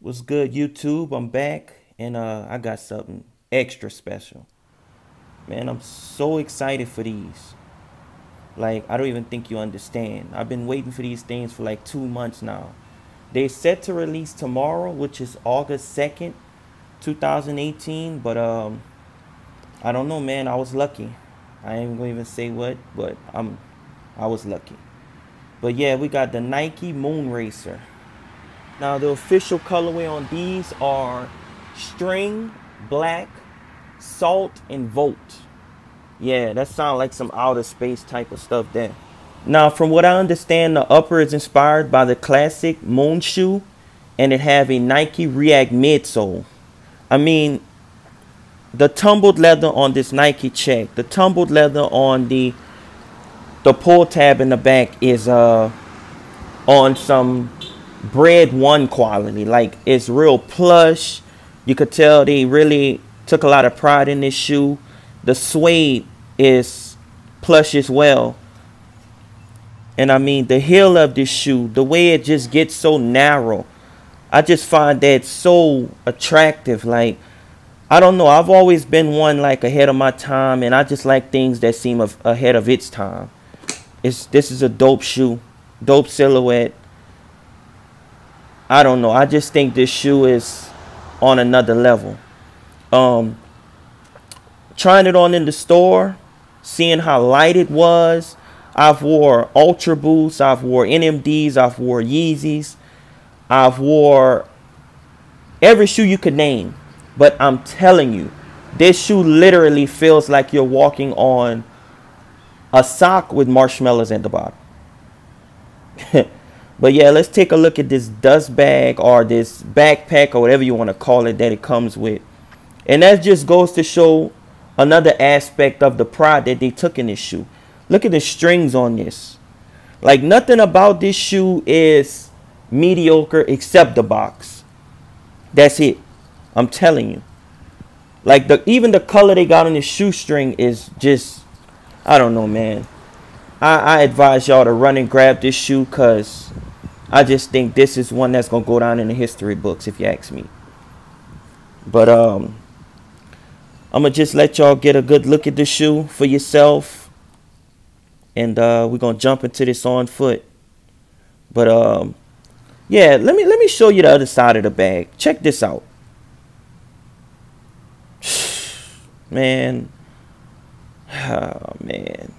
What's good, YouTube? I'm back, and uh, I got something extra special. Man, I'm so excited for these. Like, I don't even think you understand. I've been waiting for these things for like two months now. They're set to release tomorrow, which is August 2nd, 2018. But um, I don't know, man. I was lucky. I ain't gonna even say what, but I'm, I was lucky. But yeah, we got the Nike Moon Racer. Now the official colorway on these are string, black, salt, and volt. Yeah, that sounds like some outer space type of stuff there. Now, from what I understand, the upper is inspired by the classic moon shoe, and it have a Nike React midsole. I mean, the tumbled leather on this Nike check, the tumbled leather on the the pull tab in the back is uh on some Bred One quality. Like it's real plush. You could tell they really took a lot of pride in this shoe. The suede is plush as well. And I mean the heel of this shoe, the way it just gets so narrow. I just find that so attractive. Like I don't know. I've always been one like ahead of my time, and I just like things that seem of, ahead of its time. It's this is a dope shoe, dope silhouette. I don't know. I just think this shoe is on another level. Um, trying it on in the store, seeing how light it was. I've wore Ultra Boosts, I've wore NMDs, I've wore Yeezys, I've wore every shoe you could name. But I'm telling you, this shoe literally feels like you're walking on a sock with marshmallows at the bottom. But yeah, let's take a look at this dust bag or this backpack or whatever you want to call it that it comes with. And that just goes to show another aspect of the pride that they took in this shoe. Look at the strings on this. Like nothing about this shoe is mediocre except the box. That's it. I'm telling you. Like the even the color they got on the shoestring is just I don't know, man. I, I advise y'all to run and grab this shoe because I just think this is one that's gonna go down in the history books, if you ask me. But um, I'm gonna just let y'all get a good look at the shoe for yourself, and uh, we're gonna jump into this on foot. But um, yeah, let me let me show you the other side of the bag. Check this out, man. Oh man,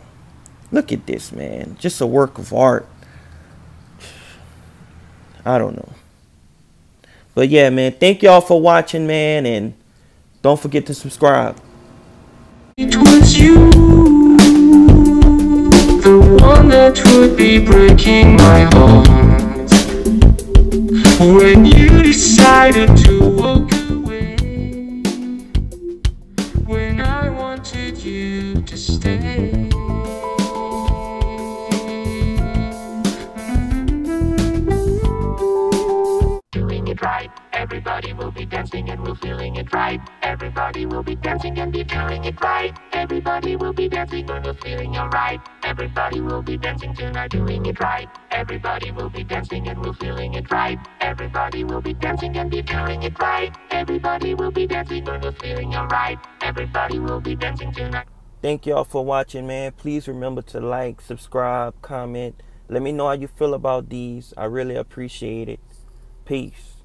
look at this, man. Just a work of art. I don't know. But yeah, man, thank y'all for watching, man, and don't forget to subscribe. It was you, the one that would be breaking my heart when you decided to be dancing and we're feeling it right. Everybody will be dancing and be feeling it right. Everybody will be dancing and we're feeling alright. Everybody will be dancing tonight, doing it right. Everybody will be dancing and we're feeling it right. Everybody will be dancing and be feeling it right. Everybody will be dancing and we're feeling alright. Everybody will be dancing tonight. Thank y'all for watching, man. Please remember to like, subscribe, comment. Let me know how you feel about these. I really appreciate it. Peace.